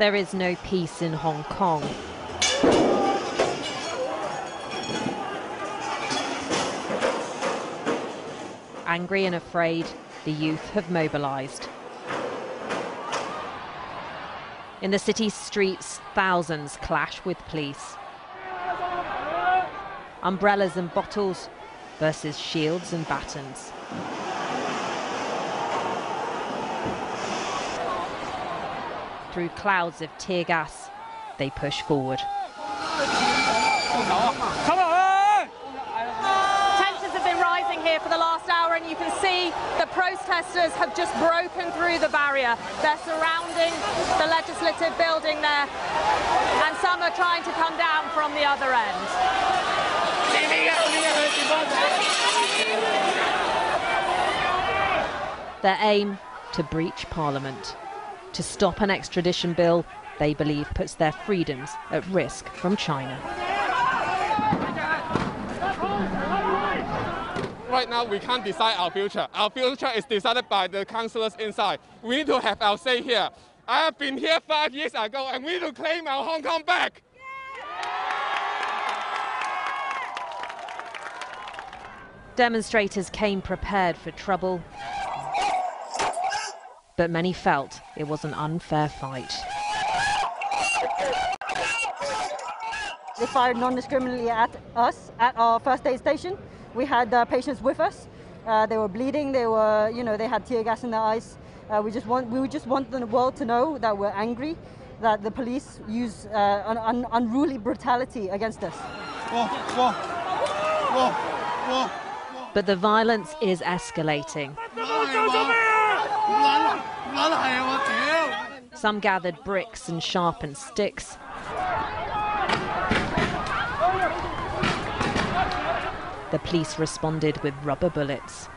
There is no peace in Hong Kong. Angry and afraid, the youth have mobilised. In the city's streets, thousands clash with police. Umbrellas and bottles versus shields and batons. Through clouds of tear gas, they push forward. Tensions have been rising here for the last hour, and you can see the protesters have just broken through the barrier. They're surrounding the legislative building there, and some are trying to come down from the other end. Their aim to breach Parliament, to stop an extradition bill they believe puts their freedoms at risk from China. Right now, we can't decide our future. Our future is decided by the councillors inside. We need to have our say here. I have been here five years ago, and we need to claim our Hong Kong back. Demonstrators came prepared for trouble, but many felt it was an unfair fight. They fired non-discriminately at us at our first aid station. We had uh, patients with us. Uh, they were bleeding. They were, you know, they had tear gas in their eyes. Uh, we just want, we just want the world to know that we're angry, that the police use uh, un- un- unruly brutality against us. But the violence is escalating. Some gathered bricks and sharpened sticks. The police responded with rubber bullets.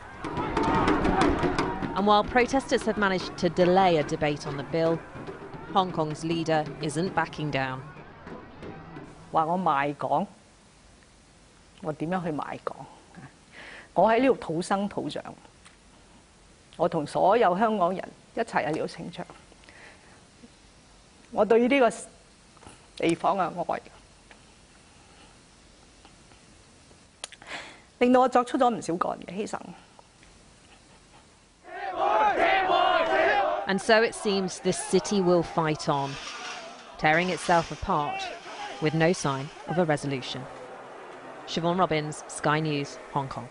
And while protesters have managed to delay a debate on the bill, Hong Kong's leader isn't backing down. 话我卖港，我点样去卖港？我喺呢度土生土长， 我同所有香港人一齐喺呢度成长。我对呢个地方嘅爱，令到我作出咗唔少个人嘅牺牲。 And so it seems this city will fight on, tearing itself apart with no sign of a resolution. Siobhan Robbins, Sky News, Hong Kong.